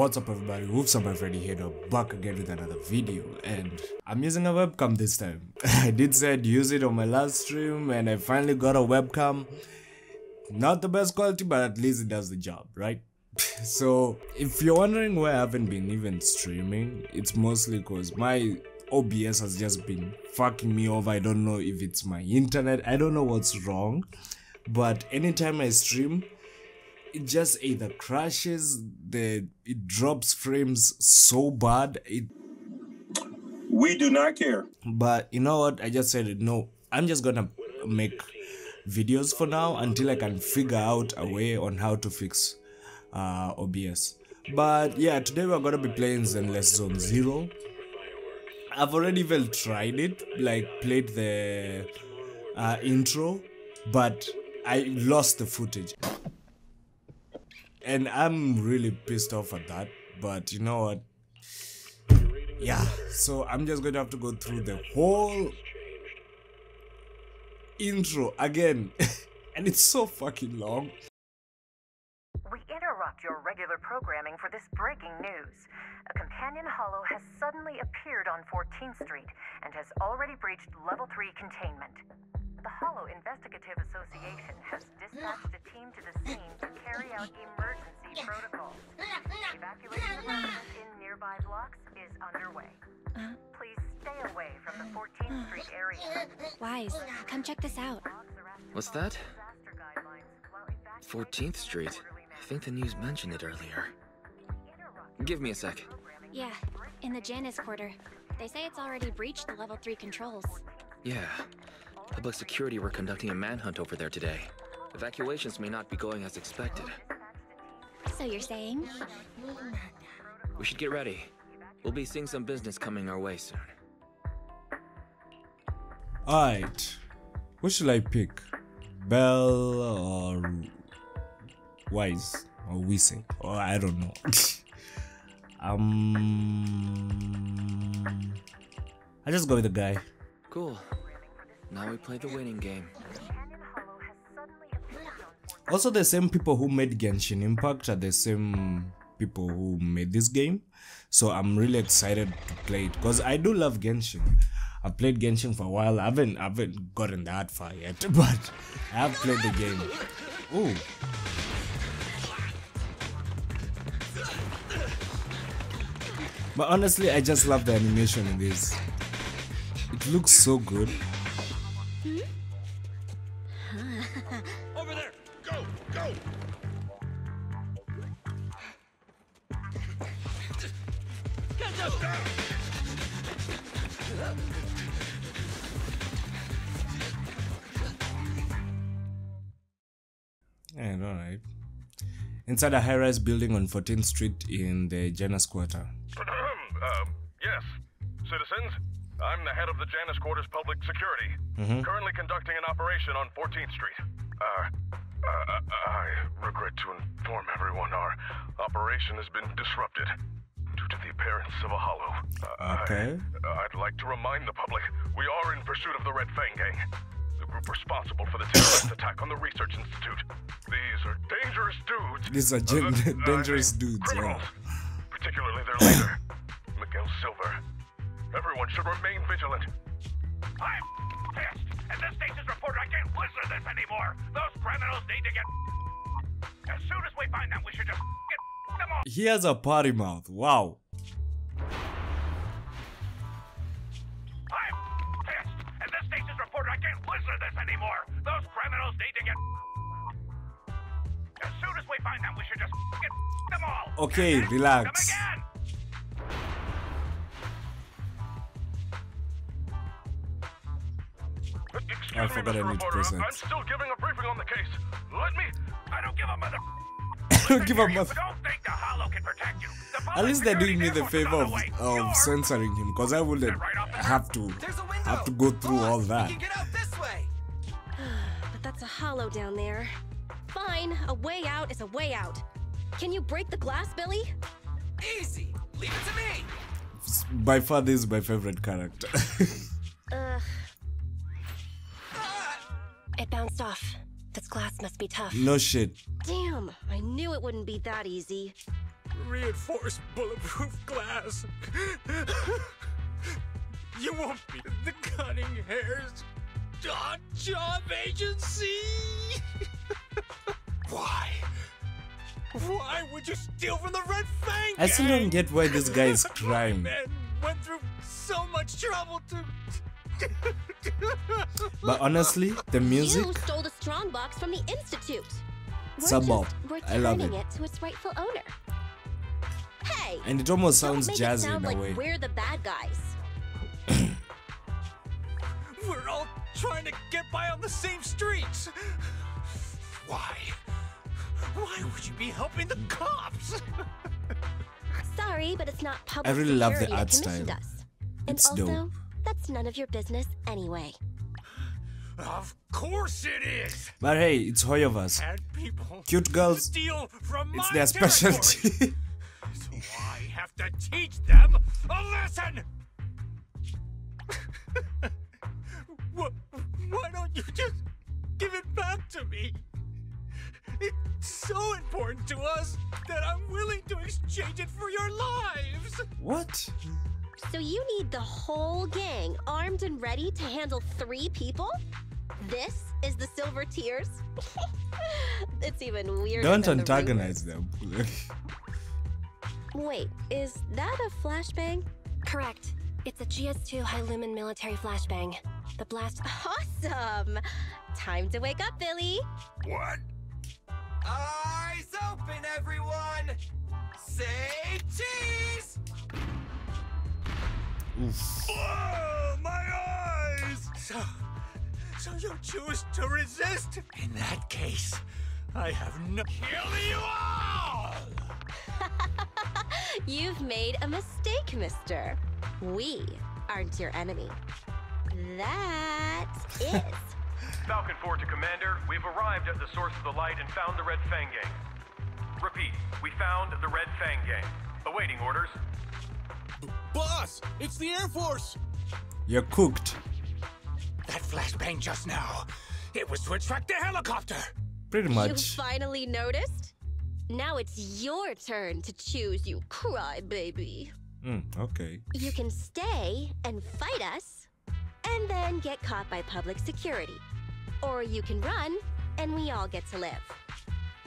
What's up everybody, what's up everybody here back again with another video and I'm using a webcam this time. I did say I'd use it on my last stream and I finally got a webcam. Not the best quality but at least it does the job, right? so if you're wondering why I haven't been even streaming, it's mostly because my OBS has just been fucking me over. I don't know if it's my internet, I don't know what's wrong. But anytime I stream, it just either crashes the it drops frames so bad it we do not care. But you know what? I just said no i'm just gonna make videos for now until i can figure out a way on how to fix uh obs but yeah today we're gonna be playing zenless zone zero. I've already even tried it like played the uh intro but i lost the footage and I'm really pissed off at that. But you know what? Yeah, so I'm just going to have to go through the whole intro again, and it's so fucking long. We interrupt your regular programming for this breaking news. A companion hollow has suddenly appeared on 14th Street and has already breached level 3 containment. The Hollow Investigative Association has dispatched a team to the scene to carry out emergency protocols. Evacuation of residents in nearby blocks is underway. Uh-huh. Please stay away from the 14th uh-huh. Street area. Wise, come check this out. What's that? 14th Street. I think the news mentioned it earlier. Give me a sec. Yeah, in the Janus quarter. They say it's already breached the level 3 controls. Yeah, Public security were conducting a manhunt over there today. Evacuations may not be going as expected. So you're saying? We should get ready. We'll be seeing some business coming our way soon. Alright. What should I pick? Belle or Wise or Weezing? Or I don't know. um I just go with the guy. Cool. Now we play the winning game. Also, the same people who made Genshin Impact are the same people who made this game. So I'm really excited to play it because I do love Genshin. I've played Genshin for a while. I haven't, I haven't gotten that far yet, but I have played the game. Ooh. But honestly, I just love the animation in this. It looks so good. Inside a high rise building on 14th Street in the Janus Quarter. um, yes. Citizens, I'm the head of the Janus Quarters Public Security. Mm-hmm. Currently conducting an operation on 14th Street. Uh, uh, I regret to inform everyone our operation has been disrupted due to the appearance of a hollow. Uh, okay. I, I'd like to remind the public we are in pursuit of the Red Fang Gang responsible for the terrorist attack on the Research Institute. These are dangerous dudes. These are gen- uh, dangerous dudes, criminals, yeah. Particularly their leader, Miguel Silver. Everyone should remain vigilant. I'm pissed. And this station's report, I can't listen to this anymore. Those criminals need to get... As soon as we find them, we should just get them all. He has a potty mouth. Wow. Anymore. Those criminals need to get. As soon as we find them, we should just get them all. Okay, relax. Ah, Excuse I forgot me, I need to present. I'm still giving a briefing on the case. Let me. I don't give a mother. I don't give a mother. At least they're doing me the favor of, of censoring him, because I wouldn't have to have to go through all that. But that's a hollow down there. Fine, a way out is a way out. Can you break the glass, Billy? Easy. Leave it to me. By far, this is my favorite character. uh. It bounced off. This glass must be tough. No shit. Damn, I knew it wouldn't be that easy. reinforced bulletproof glass. you won't be the Cunning Hares Dot Job Agency. Why? Why would you steal from the Red Fang? I still don't get why this guy is crying. Man went through so much trouble to. But honestly, the music, You stole the strongbox from the Institute. We're just I love returning it. it to its rightful owner. Hey! and it almost don't sounds make jazzy it sound in a like way. we're the bad guys. We're all trying to get by on the same streets. Why? Why would you be helping the cops? Sorry, but it's not public really love the security that art style. us. And It's also, dope. That's none of your business anyway. of course it is. But hey, it's Hoyoverse. Bad people. Cute girls, steal from It's their specialty. So I have to teach them a lesson. Why don't you just give it back to me? It's so important to us that I'm willing to exchange it for your lives. what? So you need the whole gang armed and ready to handle three people? This is the Silver Tears? it's even weirder. Don't than the antagonize them. Wait, is that a flashbang? Correct. It's a GS2 high lumen military flashbang. The blast. Awesome! Time to wake up, Billy. What? Eyes open, everyone! Say cheese! Oh, my eyes! So, so you choose to resist? In that case, I have no. Kill you all! You've made a mistake, mister. We aren't your enemy. That is. Falcon 4 to Commander, we've arrived at the source of the light and found the Red Fang Gang. Repeat, we found the Red Fang Gang. Awaiting orders. Boss, it's the Air Force! You're cooked. That flashbang just now. It was to attract the helicopter. Pretty much. You finally noticed? Now it's your turn to choose, you crybaby. Mm, okay. You can stay and fight us, and then get caught by public security. Or you can run, and we all get to live.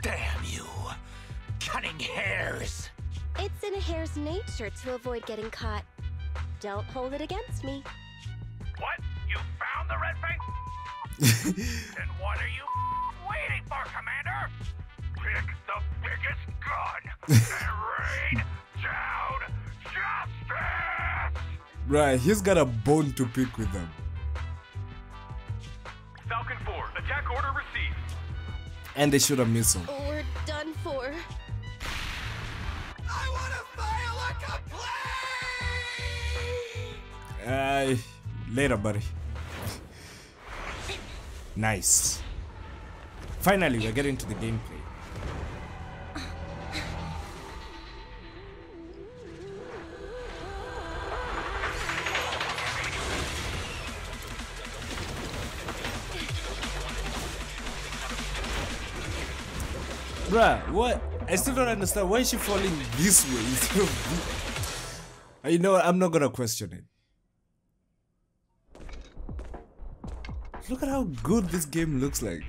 Damn you! Cunning Hares! It's in a hare's nature to avoid getting caught. Don't hold it against me. What? You found the Red Fang? then what are you waiting for, Commander? Pick the biggest gun and rain down justice! Right, he's got a bone to pick with them. Falcon 4, attack order received. And they shoot a missile. We're done for. Uh, later, buddy. nice. Finally, we're getting to the gameplay. Bruh, what? I still don't understand. Why is she falling this way You know what? I'm not gonna question it. Look at how good this game looks like.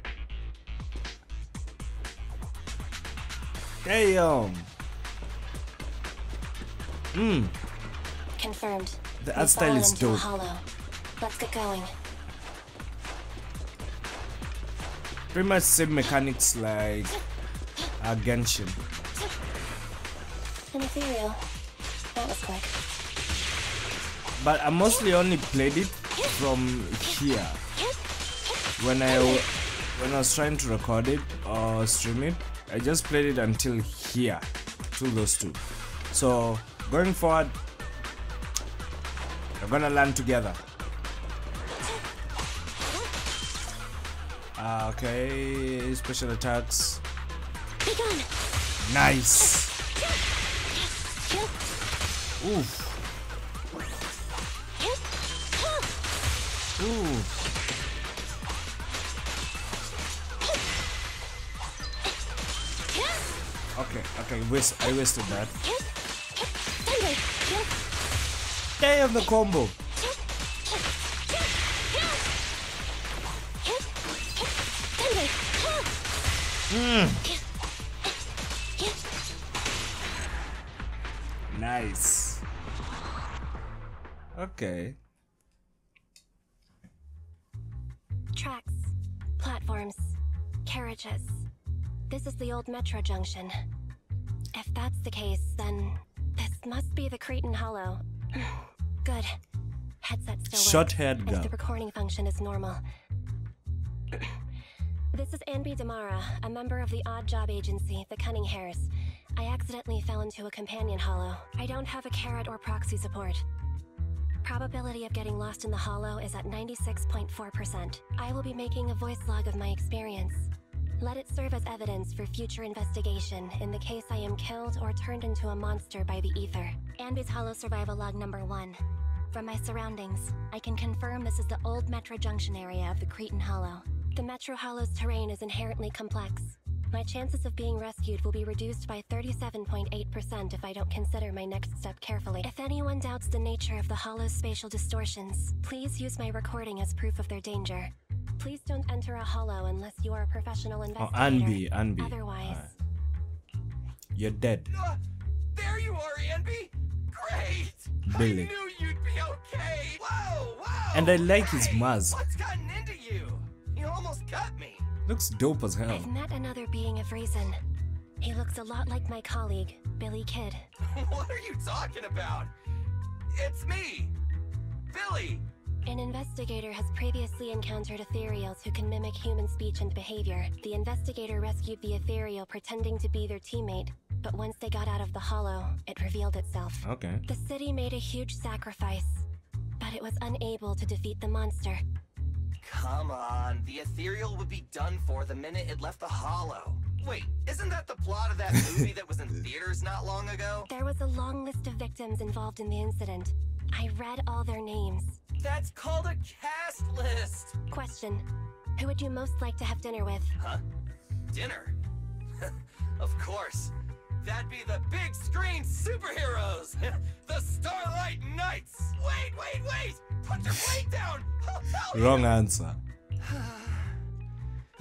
Damn. Hmm. Confirmed. The art style is fallen into a dope. Hollow. Let's get going. Pretty much same mechanics like uh, Genshin. An ethereal. That was quick. But I mostly only played it from here. When I when I was trying to record it or stream it, I just played it until here, to those two. So going forward, we're gonna learn together. Ah, okay, special attacks. Nice. Oof. Ooh. I wasted that. Damn the combo. Mm. Nice. Okay. Tracks, platforms, carriages. This is the old metro junction. If that's the case, then this must be the Cretan Hollow. Good. Headset still works, Short-haired and the recording function is normal. this is Anby Demara, a member of the odd job agency, the Cunning Hares. I accidentally fell into a companion hollow. I don't have a carrot or proxy support. Probability of getting lost in the hollow is at 96.4%. I will be making a voice log of my experience. Let it serve as evidence for future investigation in the case I am killed or turned into a monster by the ether. Anby's Hollow Survival Log number one. From my surroundings, I can confirm this is the old Metro Junction area of the Cretan Hollow. The Metro Hollow's terrain is inherently complex. My chances of being rescued will be reduced by 37.8% if I don't consider my next step carefully. If anyone doubts the nature of the Hollow's spatial distortions, please use my recording as proof of their danger. Please don't enter a hollow unless you are a professional Oh, investigator. Anby, Anby. Otherwise, Alright. You're dead. Uh, there you are, Anby. Great. Billy. I knew you'd be okay. Whoa, whoa. And I like his Hey, mask. What's gotten into you? You almost cut me. Looks dope as hell. I've met another being of reason. He looks a lot like my colleague, Billy Kid. what are you talking about? It's me, Billy. An investigator has previously encountered ethereals who can mimic human speech and behavior. The investigator rescued the ethereal pretending to be their teammate, but once they got out of the hollow, it revealed itself. Okay. The city made a huge sacrifice, but it was unable to defeat the monster. Come on, the ethereal would be done for the minute it left the hollow. Wait, isn't that the plot of that movie that was in theaters not long ago? There was a long list of victims involved in the incident. I read all their names. That's called a cast list. Question Who would you most like to have dinner with? Huh? Dinner? of course. That'd be the big screen superheroes! the Starlight Knights! Wait, wait, wait! Put your plate down! I'll tell you! Wrong answer.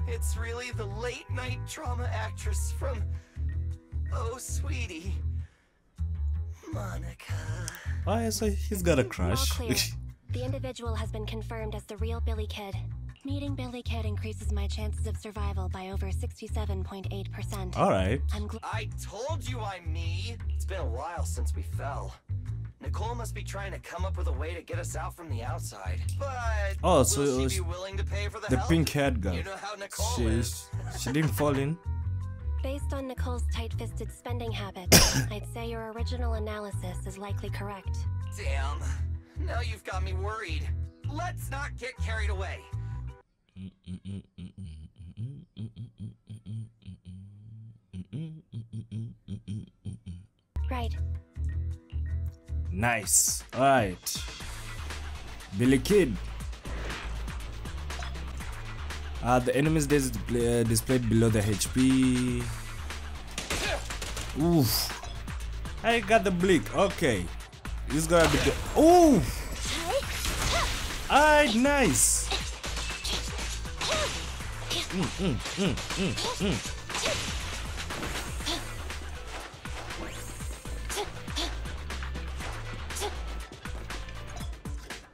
It's really the late night drama actress from. Oh, sweetie. Monica. Oh, yeah, so he's got a crush. the individual has been confirmed as the real Billy Kid. Meeting Billy Kid increases my chances of survival by over 67.8%. Alright. I'm gl- I told you I'm me! It's been a while since we fell. Nicole must be trying to come up with a way to get us out from the outside. But Oh, so it she was be willing to pay for the, The help? pink head girl. You know how Nicole She, is. she didn't fall in. Based on Nicole's tight-fisted spending habits, I'd say your original analysis is likely correct. Damn. Now you've got me worried. Let's not get carried away. Right. Nice. Alright. Billy Kid. Uh, the enemy's is display, uh, displayed below the HP. Oof. I got the blick. Okay. This gonna be good. Ooh. Alright, nice. Mm, mm, mm, mm, mm.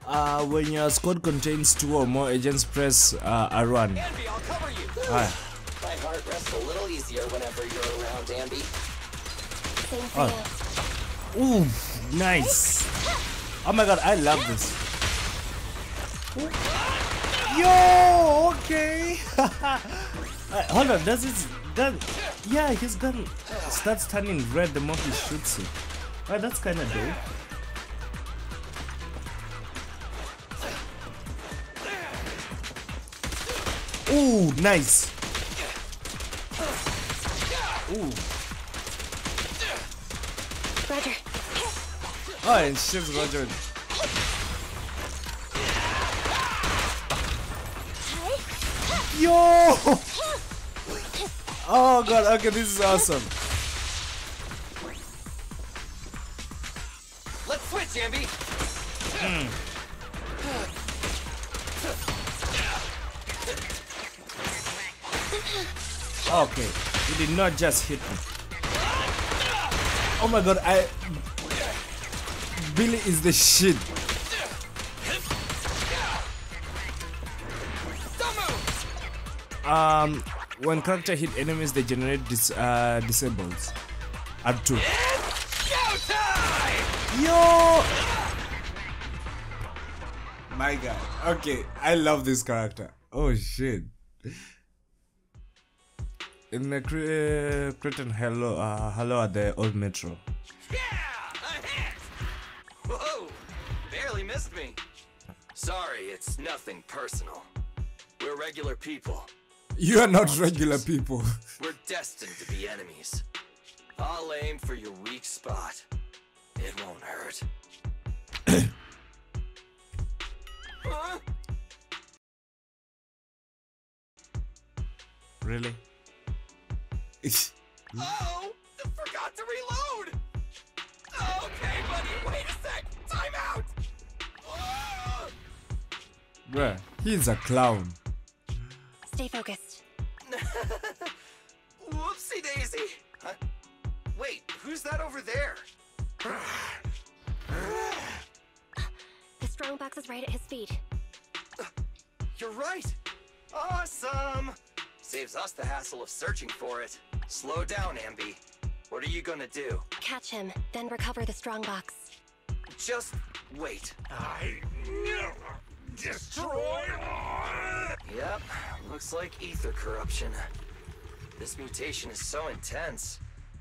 Uh, when your squad contains two or more agents, press uh, R1. Anby, I'll cover you. Alright. My heart rests a little easier whenever you're around, Anby. Same Oh. you. Ooh, nice. Oh my god, I love this. Yo, okay. Uh, hold on, does his gun? Yeah, his gun starts turning red the more he shoots it. Oh, that's kind of dope. Ooh, nice. Ooh. Roger. Oh, and shit's Roger. Yo! Oh god, okay, this is awesome. Okay, he did not just hit me. Oh my god, I. Billy is the shit. Um, when character hit enemies, they generate dis uh, disables. Add two. Yo! My god. Okay, I love this character. Oh shit. In the Cre- Cretan hello, uh, hello at the old metro. Yeah! A hit! Whoa! Barely missed me. Sorry, it's nothing personal. We're regular people. You are not regular people. We're destined to be enemies. I'll aim for your weak spot. It won't hurt. huh? really? Oh! Forgot to reload! Okay, buddy, wait a sec! Time out! Bruh, he's a clown. Stay focused. Whoopsie daisy! Huh? Wait, who's that over there? The strongbox is right at his feet. You're right! Awesome! Saves us the hassle of searching for it. Slow down, Anby. What are you gonna do? Catch him, then recover the strongbox. Just wait. I never destroy. Yep, looks like ether corruption. This mutation is so intense.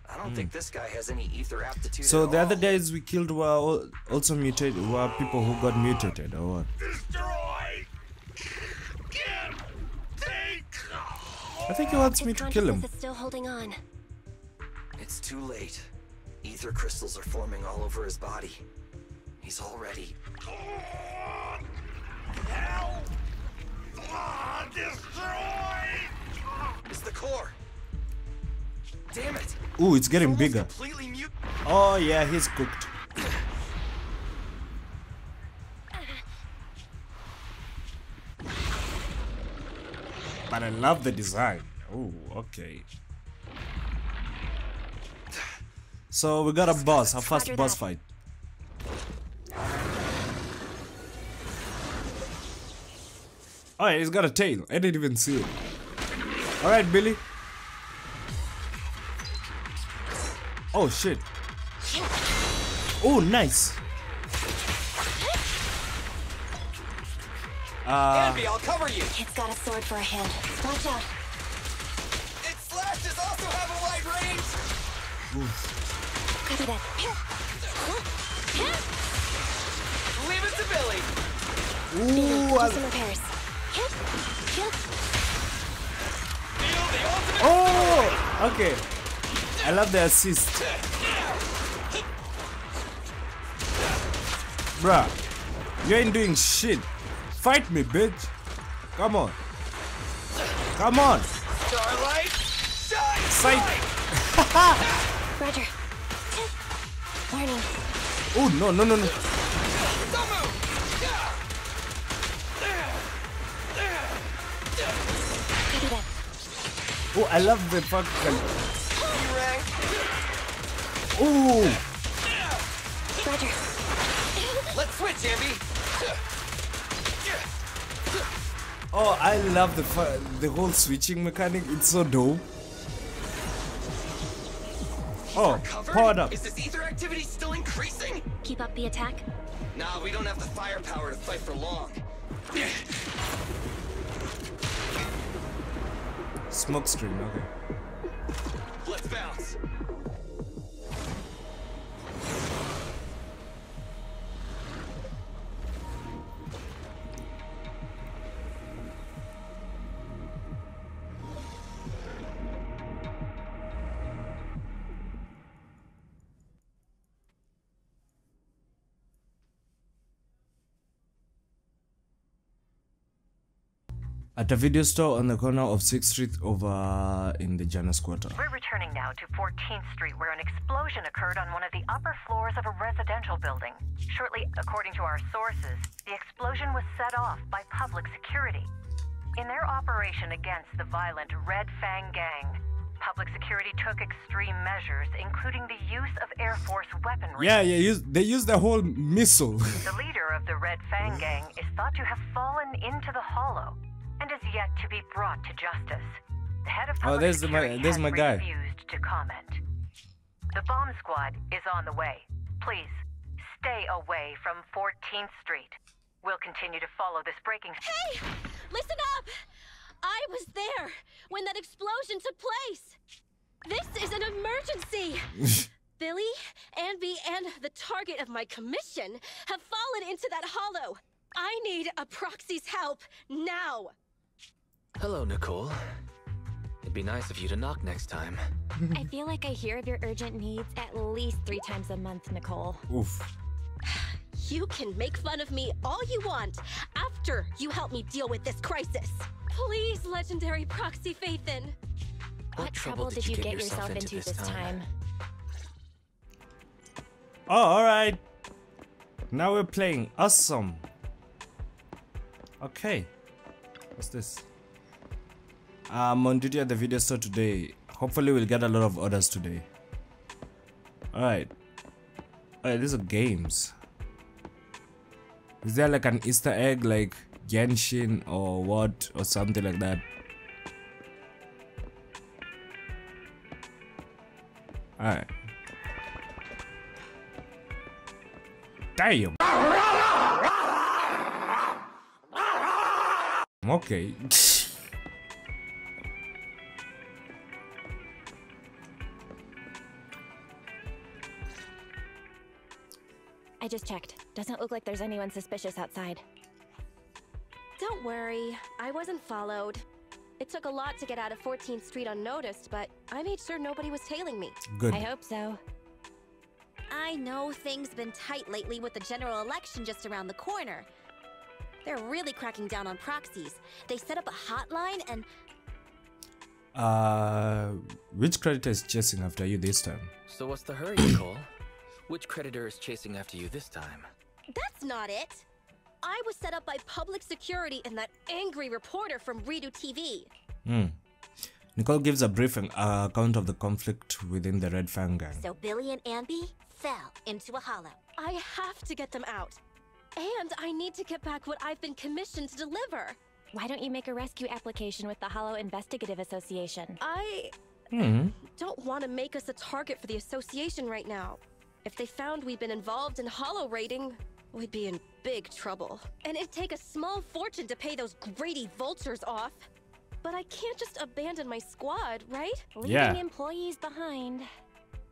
I don't think hmm. this guy has any ether aptitude So at the other days we killed were also mutated, were people who got mutated or what? Destroy. Think he wants His me to kill him. is still holding on. It's too late. Ether crystals are forming all over his body. He's already. Hell. Ah, destroy. It's the core! Damn it! Ooh, it's getting Almost bigger. Oh yeah, he's cooked. But I love the design. Oh, okay. So we got a boss, a first boss fight. Oh, yeah, he's got a tail. I didn't even see it. All right, Billy. Oh shit. Oh, nice. Uh, Anby, I'll cover you! It's got a sword for a hand. Watch out. Its slashes also have a wide range! Copy that. Leave it to Billy! ooh, Do I- some repairs. Feel the ultimate oh, okay. I love the assist. Bruh, you ain't doing shit. Fight me, bitch. Come on. Come on. starlight! Shine! Sight. Roger. Warning. Oh, no, no, no, no. Don't move! Oh, I love the fucking. E-rank! Oh, Roger. Let's switch, Anby! Oh, I love the fu- the whole switching mechanic. It's so dope. Oh, Covered? powered up. Is this ether activity still increasing? Keep up the attack. Nah, we don't have the firepower to fight for long. Smoke screen, okay. Let's bounce. At a video store on the corner of 6th Street over in the Janus Quarter. We're returning now to 14th Street, where an explosion occurred on one of the upper floors of a residential building. Shortly, according to our sources, the explosion was set off by public security. In their operation against the violent Red Fang Gang, public security took extreme measures, including the use of Air Force weaponry. Yeah, yeah, use, they used the whole missile. The leader of the Red Fang Gang is thought to have fallen into the hollow and is yet to be brought to justice. The head of Oh, there's the- my- security there's has my guy. refused to comment. The bomb squad is on the way. Please stay away from 14th Street. We'll continue to follow this breaking. Hey! Listen up! I was there when that explosion took place! This is an emergency! Billy, Anby, and the target of my commission have fallen into that hollow. I need a proxy's help now. Hello, Nicole. It'd be nice of you to knock next time. I feel like I hear of your urgent needs at least three times a month, Nicole. Oof. You can make fun of me all you want after you help me deal with this crisis. Please, legendary proxy Phaethon. What, trouble, did you get, yourself into this time? Oh, alright. Now we're playing. Awesome. Okay. What's this? I'm on duty at the video store today. Hopefully we'll get a lot of orders today. Alright. Alright, these are games. Is there like an Easter egg like Genshin or what or something like that? Alright. Damn. Okay. I just checked. Doesn't look like there's anyone suspicious outside. Don't worry, I wasn't followed. It took a lot to get out of 14th Street unnoticed, but I made sure nobody was tailing me. Good. I hope so. I know things been tight lately with the general election just around the corner. They're really cracking down on proxies. They set up a hotline and Uh, which creditor is chasing after you this time? So what's the hurry, Nicole? Which creditor is chasing after you this time? That's not it. I was set up by public security and that angry reporter from Redo TV. Hmm. Nicole gives a brief uh, account of the conflict within the Red Fang gang. so Billy and Anby fell into a hollow. I have to get them out. And I need to get back what I've been commissioned to deliver. Why don't you make a rescue application with the Hollow Investigative Association? I Hmm. don't want to make us a target for the association right now. If they found we'd been involved in hollow raiding, we'd be in big trouble. And it'd take a small fortune to pay those greedy vultures off. But I can't just abandon my squad, right? Leaving Yeah. employees behind.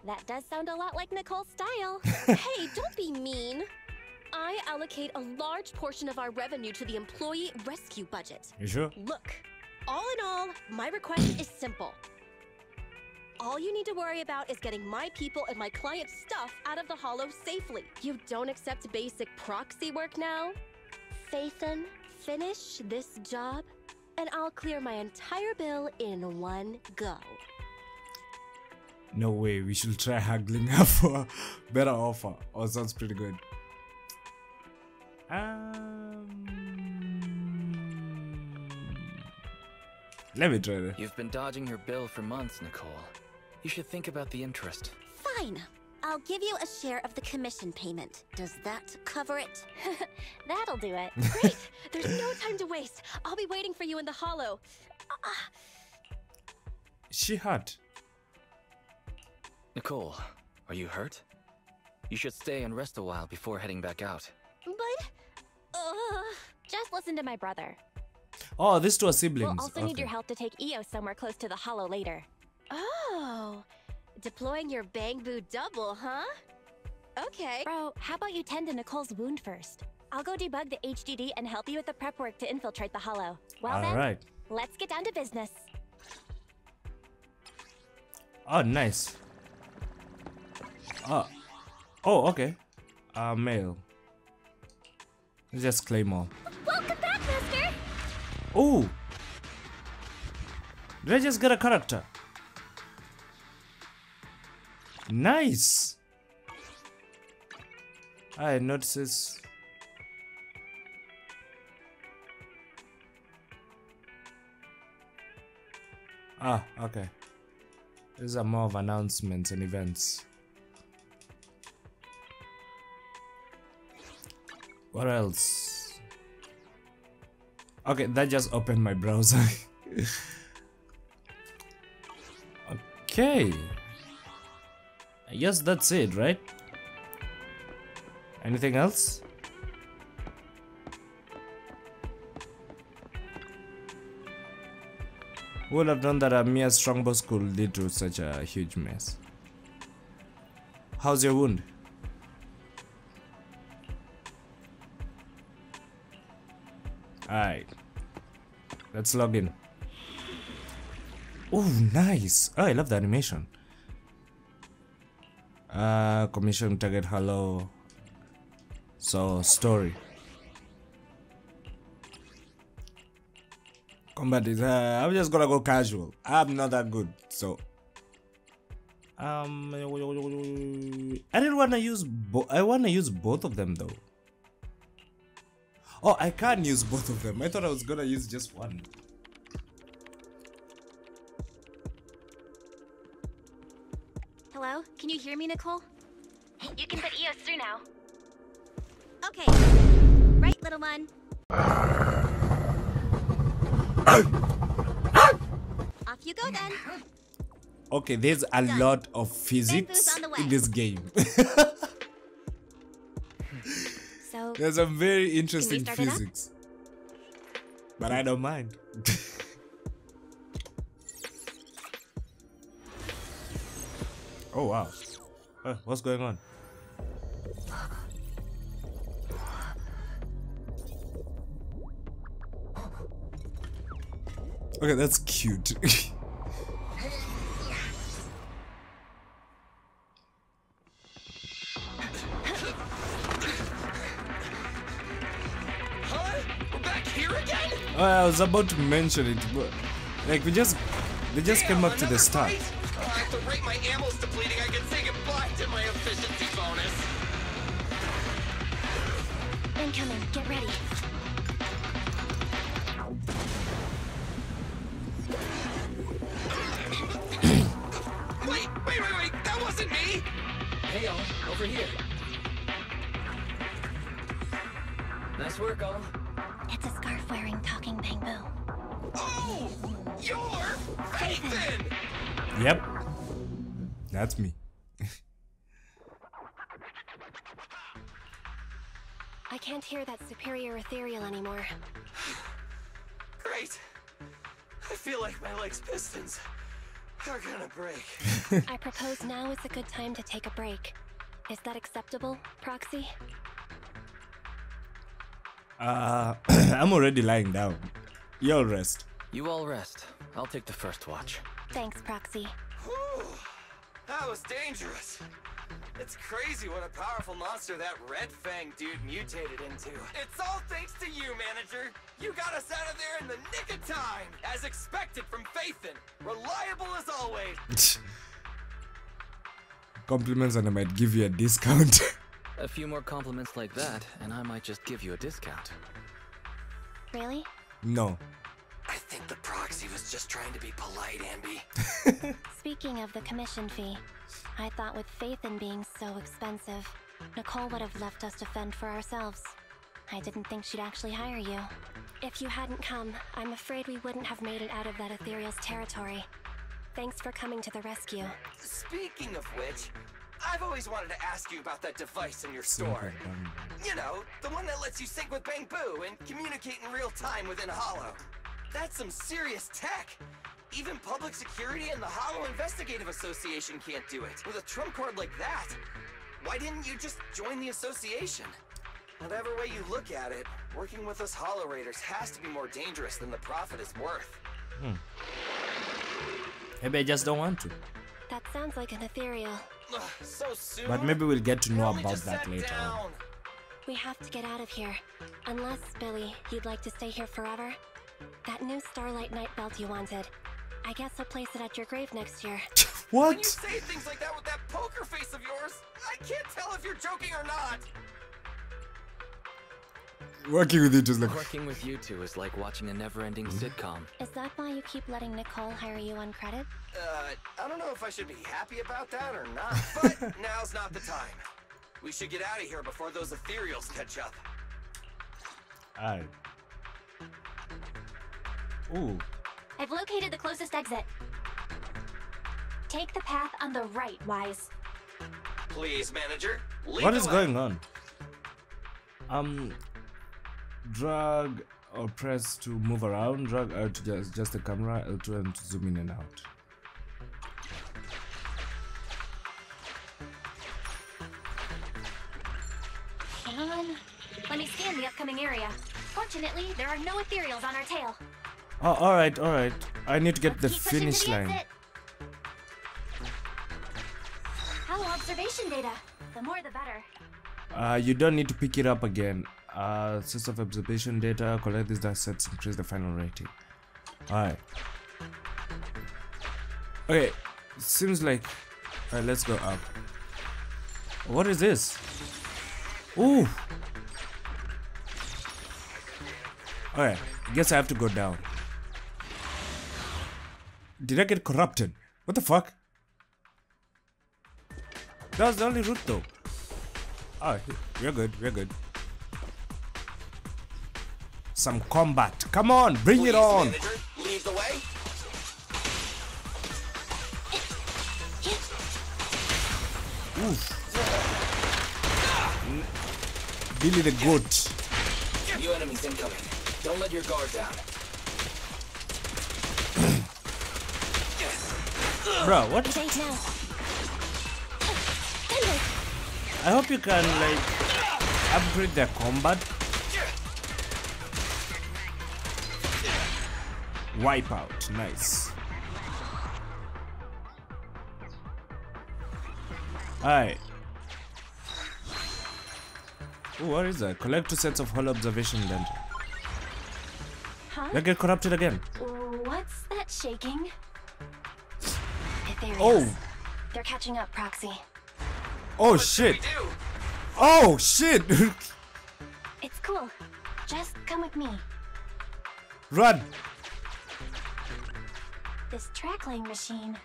That does sound a lot like Nicole's style. hey, don't be mean. I allocate a large portion of our revenue to the employee rescue budget. You sure? Look, all in all, my request is simple. All you need to worry about is getting my people and my client's stuff out of the hollow safely. You don't accept basic proxy work now? Phaethon, finish this job, and I'll clear my entire bill in one go. No way. We should try haggling her for a better offer. Oh, sounds pretty good. Um, let me try that. You've been dodging your bill for months, Nicole. You should think about the interest. Fine. I'll give you a share of the commission payment. Does that cover it? That'll do it. Great! There's no time to waste. I'll be waiting for you in the hollow. Ah, She hurt. Nicole, are you hurt? You should stay and rest a while before heading back out. but. Uh, Just listen to my brother. Oh, these two are siblings. We'll also need your help to take Eous somewhere close to the Hollow later. Oh. Deploying your Bangboo double, huh? Okay. Bro, how about you tend to Nicole's wound first? I'll go debug the HDD and help you with the prep work to infiltrate the Hollow. Well then, Alright. let's get down to business. Oh, nice. Oh. Oh, okay. Uh, male. It's just Claymore. Welcome back, Mister! Oh, Did I just get a character? Nice. I notices. Ah, okay. These are more of announcements and events. What else? Okay, that just opened my browser. okay. I guess that's it, right? Anything else? Who would have known that a mere strongbow could lead to such a huge mess? How's your wound? Alright. Let's log in. Oh, nice. Oh, I love the animation. Uh, commission target hello. So, story. Combat is, uh, I'm just gonna go casual. I'm not that good, so. Um, I didn't wanna use both. I wanna use both of them though. Oh, I can't use both of them. I thought I was gonna use just one. You hear me, Nicole? You can put Eous through now. Okay. Right, little one. Off you go then. Okay, there's a lot of physics on the way. in this game. So, there's some very interesting start it up? physics. But I don't mind. oh wow. Uh, what's going on? Okay, that's cute. Huh? We're back here again? Uh, I was about to mention it, but like we just they just came up to the start. I have to rate my ammo's depleting. I can say goodbye to my efficiency bonus. incoming. Get ready. Wait, wait, wait, wait. That wasn't me. Hey, all, over here. Nice work, all. It's a scarf wearing talking Bangboo. Oh, you're Nathan. Yep. That's me. I can't hear that superior ethereal anymore. Great. I feel like my legs pistons are gonna break. I propose now is a good time to take a break. Is that acceptable, Proxy? Uh, I'm already lying down. You'll rest. You all rest. I'll take the first watch. Thanks, Proxy. Whew, that was dangerous. It's crazy what a powerful monster that Red Fang dude mutated into. It's all thanks to you, manager. You got us out of there in the nick of time, as expected from Phaethon. Reliable as always. Compliments and I might give you a discount. A few more compliments like that, and I might just give you a discount. Really? no. I think the proxy was just trying to be polite, Anby. Speaking of the commission fee, I thought with Phaethon being so expensive, Nicole would have left us to fend for ourselves. I didn't think she'd actually hire you. If you hadn't come, I'm afraid we wouldn't have made it out of that ethereal's territory. Thanks for coming to the rescue. Speaking of which, I've always wanted to ask you about that device in your store. You know, the one that lets you sync with Bangboo and communicate in real time within Hollow. That's some serious tech. Even public security and the Hollow Investigative Association can't do it. With a trump card like that, why didn't you just join the association? Whatever way you look at it, working with us Hollow Raiders has to be more dangerous than the profit is worth. Hmm. Maybe I just don't want to. That sounds like an ethereal. Ugh, so soon. But maybe we'll get to know only about that later down. We have to get out of here. Unless, Billy, you'd like to stay here forever? That new Starlight Knight belt you wanted. I guess I'll place it at your grave next year. When you say things like that with that poker face of yours, I can't tell if you're joking or not. Working with you just like. Working with you two is like watching a never-ending sitcom. Is that why you keep letting Nicole hire you on credit? Uh, I don't know if I should be happy about that or not, but now's not the time. We should get out of here before those ethereals catch up. Alright. Ooh. I've located the closest exit. Take the path on the right, Wise. Please, manager. Lead What the is way. going on? Um, drag or press to move around, drag R to just, just the camera, L2 and to zoom in and out. Hang on. Let me scan the upcoming area. Fortunately, there are no ethereals on our tail. Oh, alright, alright. I need to get the finish line. How observation data? The more the better. Uh, you don't need to pick it up again. Uh, source of observation data, collect these data sets, increase the final rating. Alright. Okay, seems like. Alright, let's go up. What is this? Ooh! Alright, I guess I have to go down. Did I get corrupted? What the fuck? That was the only route though. Oh, we're good, we're good. Some combat. Come on, bring Please, it on. manager. Lead the way. Oof. Billy the goat. New enemies incoming. Don't let your guard down. Bro, what? I hope you can like upgrade their combat. Wipeout, nice. Alright. Ooh, what is that? Collect two sets of hollow observation data. Huh? They get corrupted again. What's that shaking? Ethereals. Oh. They're catching up, Proxy. Oh shit! Oh shit! It's cool. Just come with me. Run! This trackling machine.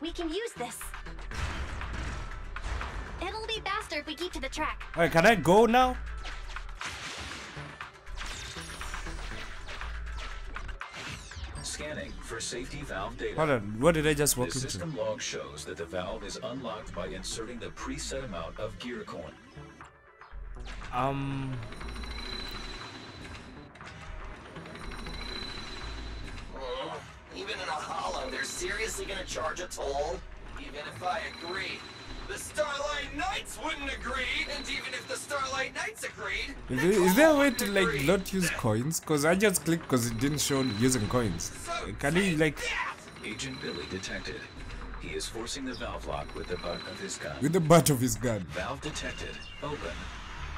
We can use this. It'll be faster if we keep to the track. Alright, can I go now? For safety valve data. Hold on, what did I just walk the into? system log shows that the valve is unlocked by inserting the preset amount of gear coin. Um. Even in a hollow, they're seriously gonna charge a toll? Even if I agree. The Starlight Knights wouldn't agree, and even if the Starlight Knights agreed, Is there, is there a way to like not use coins? Cause I just clicked cause it didn't show using coins. Can he like Agent Billy detected. He is forcing the valve lock with the butt of his gun. with the butt of his gun? Valve detected. Open.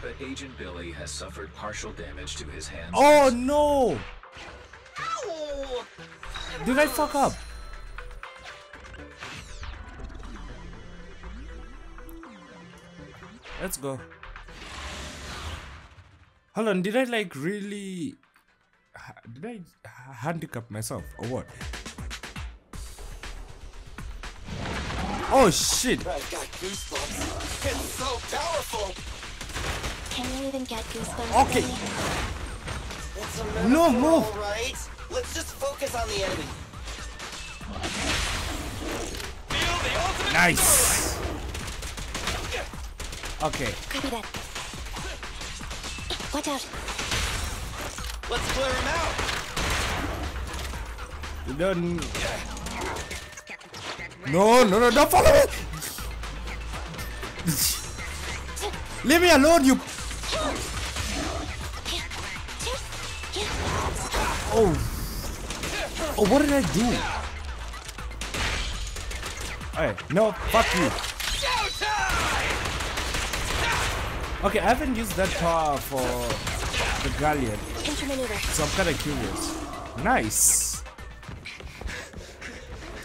But Agent Billy has suffered partial damage to his hands. Oh no! Ow! Did I fuck up? Let's go. Hold on, did I like really. Did I handicap myself or what? Oh shit! I've got goosebumps. It's so powerful. Can you even get goosebumps? Okay. Billy? It's a No, metaphor, move. all right? Let's just focus on the enemy. Nice! Okay. Copy that. Watch out. Let's clear him out. You don't. No, no, no, don't follow me! Leave me alone, you. Oh. Oh, what did I do? Hey, no, fuck you. Okay, I haven't used that power for the galleon, so I'm kind of curious. Nice.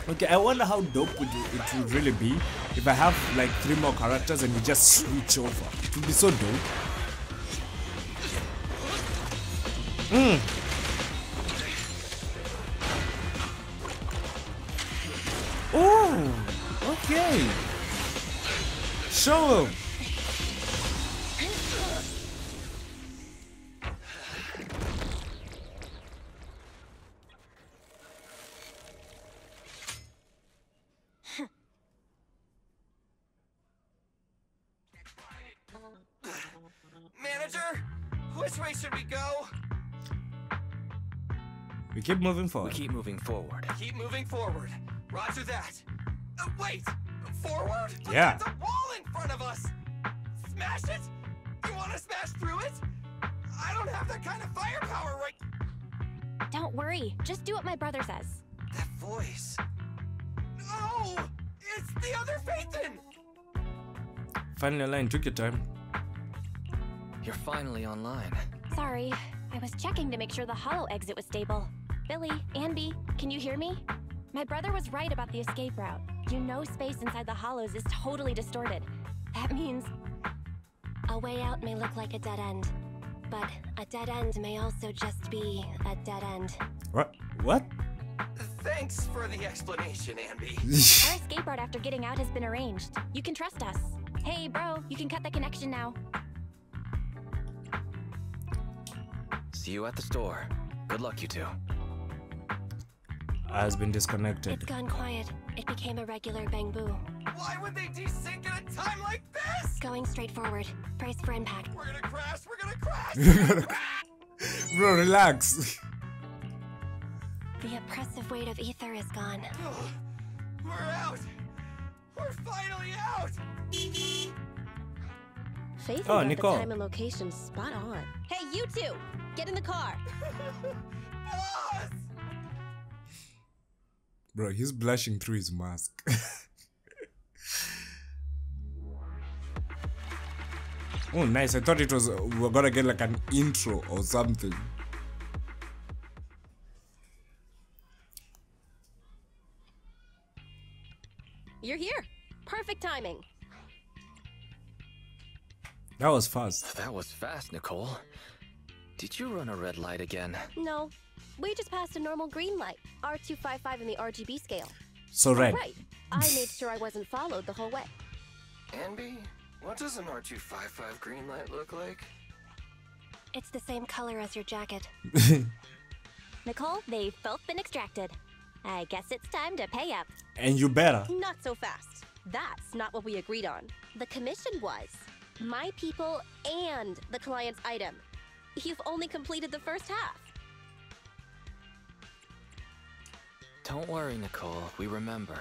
Okay, I wonder how dope would it, would really be if I have like three more characters and we just switch over. It would be so dope. Mm. Oh, okay. Show him. Keep moving forward. We keep moving forward. Keep moving forward. Roger that. Uh, wait, forward? But Yeah. There's a wall in front of us. Smash it? You want to smash through it? I don't have that kind of firepower right. Don't worry, just do what my brother says. That voice. No, it's the other Phaethon. Finally online. took your time. You're finally online. Sorry, I was checking to make sure the hollow exit was stable. Billy, Anby, can you hear me? My brother was right about the escape route. You know space inside the hollows is totally distorted. That means A way out may look like a dead end, but a dead end may also just be a dead end. What? What? Thanks for the explanation, Anby. our escape route after getting out has been arranged. You can trust us. Hey, bro, you can cut the connection now. See you at the store. Good luck, you two. Has been disconnected. It's gone quiet. It became a regular Bangboo. Why would they desync at a time like this? Going straight forward. Brace for impact. We're gonna crash. We're gonna crash. Bro, relax. The oppressive weight of ether is gone. We're out. We're finally out. Faith Oh, Nicole. the time and location spot on. Hey, you two! Get in the car! Boss! Bro, he's blushing through his mask. oh, nice. I thought it was we were gonna get like an intro or something. You're here! Perfect timing! That was fast. That was fast, Nicole. Did you run a red light again? No, we just passed a normal green light, R255 in the RGB scale. So red. Right. I made sure I wasn't followed the whole way. Anby, what does an R255 green light look like? It's the same color as your jacket. Nicole, they've both been extracted. I guess it's time to pay up. And you better. Not so fast. That's not what we agreed on. The commission was my people and the client's item. You've only completed the first half. Don't worry, Nicole. We remember.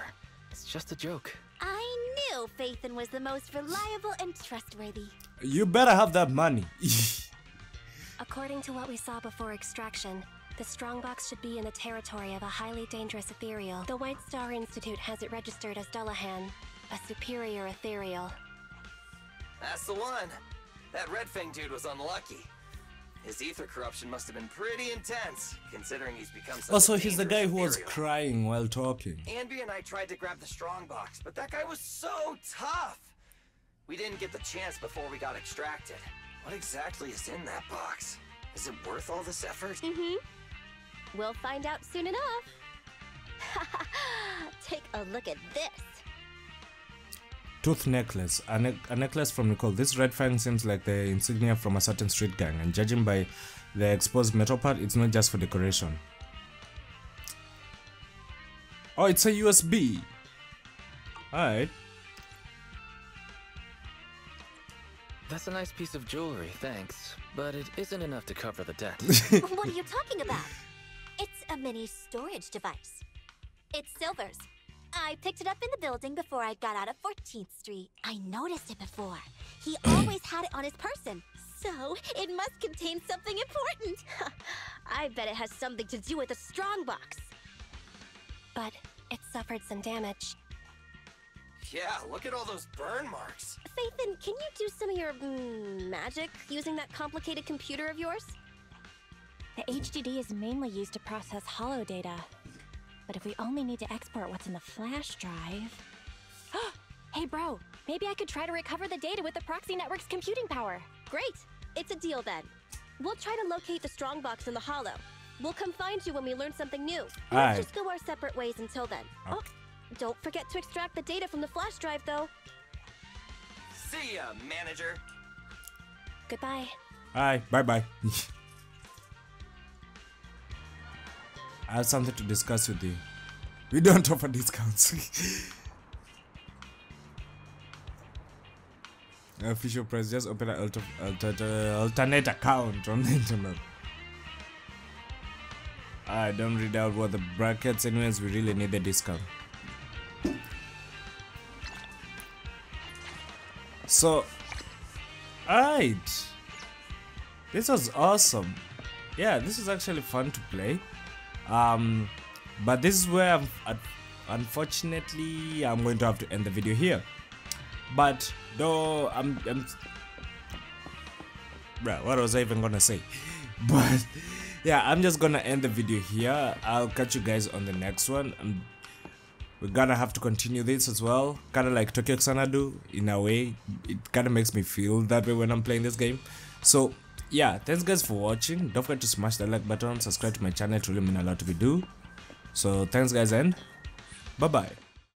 It's just a joke. I knew Phaethon was the most reliable and trustworthy. You better have that money. According to what we saw before extraction, the strongbox should be in the territory of a highly dangerous ethereal. The White Star Institute has it registered as Dullahan, a superior ethereal. That's the one. That Red Fang dude was unlucky. His ether corruption must have been pretty intense, considering he's become such also, a he's the guy who was ethereal. crying while talking. Anby and I tried to grab the strongbox, but that guy was so tough. We didn't get the chance before we got extracted. What exactly is in that box? Is it worth all this effort? Mm-hmm. We'll find out soon enough. Take a look at this. Tooth necklace. A, ne- a necklace from Nicole. This red fang seems like the insignia from a certain street gang, and judging by the exposed metal part, it's not just for decoration. Oh, it's a USB. Alright. That's a nice piece of jewelry, thanks. But it isn't enough to cover the debt. what are you talking about? It's a mini storage device. It's Silver's. I picked it up in the building before I got out of 14th Street. I noticed it before. He always had it on his person. So, it must contain something important. I bet it has something to do with the strongbox. But it suffered some damage. Yeah, look at all those burn marks. Phaethon, can you do some of your mm, magic using that complicated computer of yours? The HDD is mainly used to process hollow data. But if we only need to export what's in the flash drive. hey, bro, maybe I could try to recover the data with the proxy network's computing power. Great! It's a deal then. We'll try to locate the strongbox in the hollow. We'll come find you when we learn something new. Let's Alright. just go our separate ways until then. Oh. oh, don't forget to extract the data from the flash drive, though. See ya, manager. Goodbye. Hi, bye bye. I have something to discuss with you. We don't offer discounts. Official price, just open an alter, alter, alternate account on the internet. I don't read out what the brackets, anyways. We really need the discount. So, alright. This was awesome. Yeah, this is actually fun to play. Um, but this is where, I'm, uh, unfortunately, I'm going to have to end the video here. But though I'm, I'm Bruh, what was I even gonna say? But yeah, I'm just gonna end the video here. I'll catch you guys on the next one. Um, we're gonna have to continue this as well. Kinda like Tokyo Xanadu in a way. It kinda makes me feel that way when I'm playing this game. So yeah, thanks guys for watching. Don't forget to smash the like button, subscribe to my channel, it really mean a lot if you do. So thanks guys and bye bye.